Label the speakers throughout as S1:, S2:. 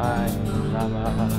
S1: Ay, salamat.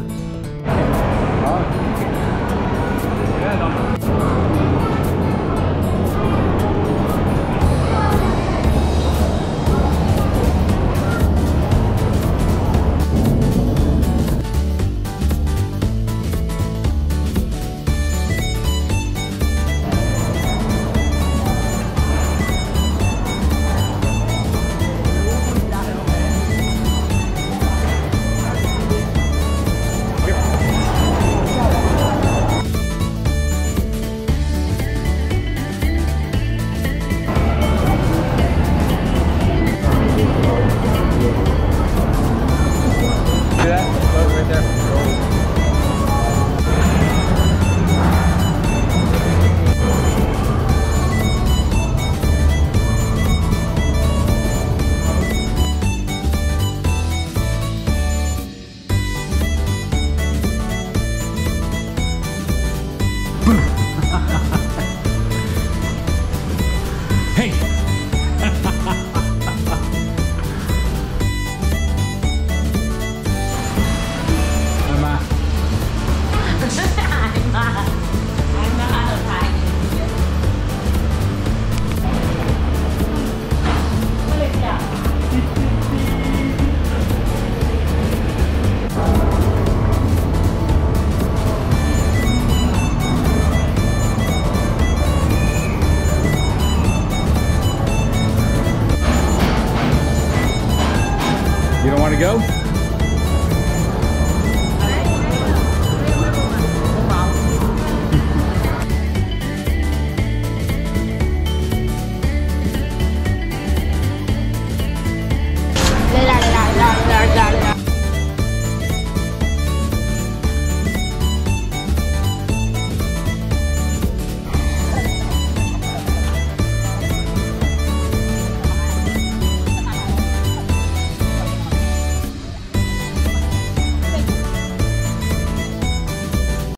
S2: Hey! You don't want to go?